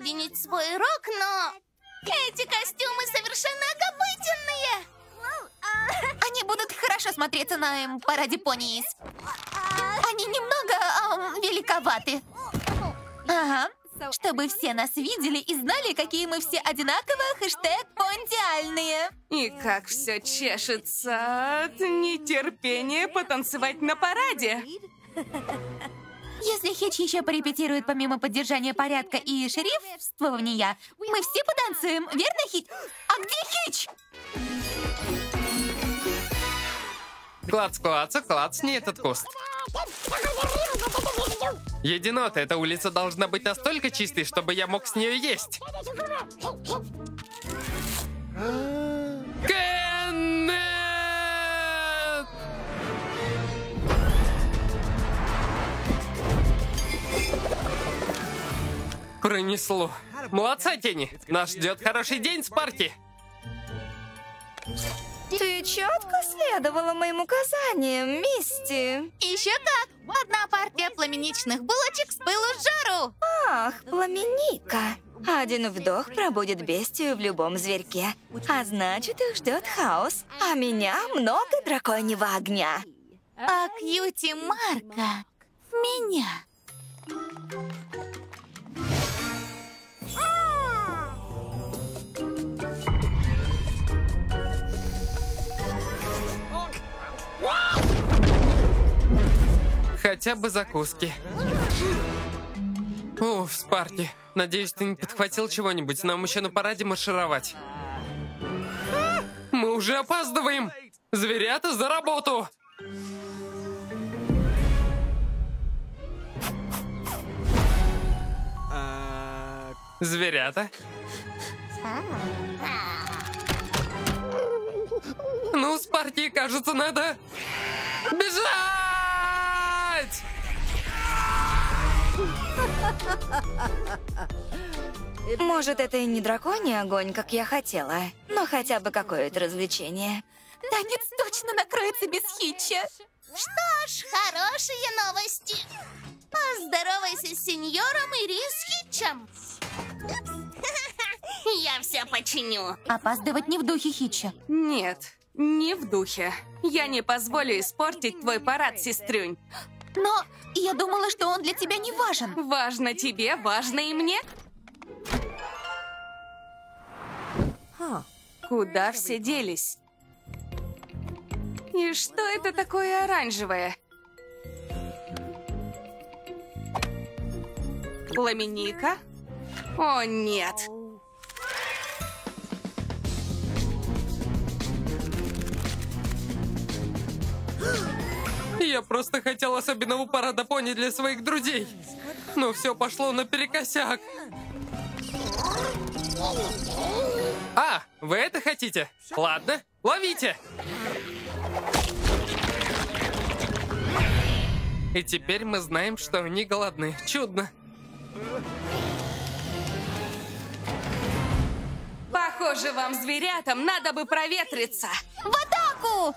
объединить свой рок, но эти костюмы совершенно обыденные. Они будут хорошо смотреться на эм, параде пониис. Они немного ам, великоваты. Ага. Чтобы все нас видели и знали, какие мы все одинаковые, хэштег понтиальные. И как все чешется от нетерпения потанцевать на параде. Если Хич еще порепетирует помимо поддержания порядка и шерифствования, мы все потанцуем, верно, Хич? А где Хич? Клац, клац, клацни этот куст. Единота, эта улица должна быть настолько чистой, чтобы я мог с нее есть. Пронесло. Молодца, Тени. Нас ждет хороший день, Спарки. Ты четко следовала моим указаниям, Мисти. Еще как! Одна партия пламеничных булочек с пылу с жару. Ах, пламеника. Один вдох пробудет бестию в любом зверьке. А значит, их ждет хаос. А меня много драконьего огня. А Кьюти Марка меня. Хотя бы закуски. Уф, Спарки. Надеюсь, ты не подхватил чего-нибудь. Нам еще на параде маршировать. Мы уже опаздываем! Зверята за работу! Зверята? Ну, Спарки, кажется, надо бежать! Может, это и не драконий огонь, как я хотела, но хотя бы какое-то развлечение. Танец точно накроется без Хитча. Что ж, хорошие новости. Поздоровайся с сеньором и Рис Хитчем. Я все починю. Опаздывать не в духе Хитча. Нет, не в духе. Я не позволю испортить твой парад, сестрюнь. Но я думала, что он для тебя не важен. Важно тебе, важно и мне. Куда все делись? И что это такое оранжевое? Пламеника? О, нет. Я просто хотел особенного парада пони для своих друзей. Но все пошло наперекосяк. А, вы это хотите? Ладно, ловите! И теперь мы знаем, что они голодны. Чудно. Похоже, вам, зверятам, надо бы проветриться. В атаку!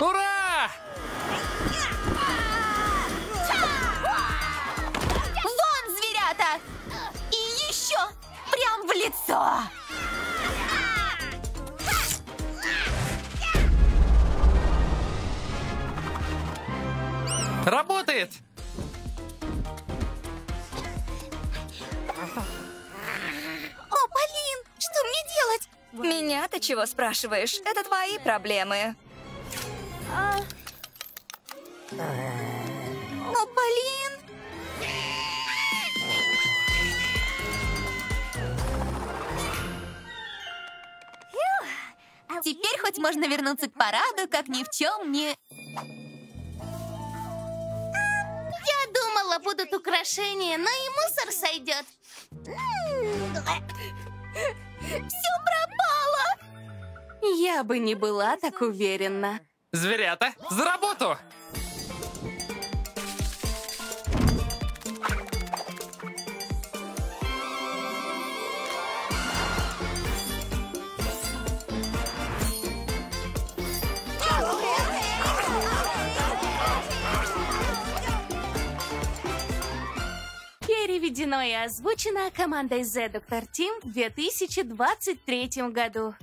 Ура! Работает! О, Полин, что мне делать? Меня-то чего спрашиваешь? Это твои проблемы. О, Полин! Теперь хоть можно вернуться к параду, как ни в чем не... Думала, будут украшения, но и мусор сойдет. Все пропало! Я бы не была так уверена. Зверята, за работу! Переведено и озвучено командой Z Doctor Team в 2023 году.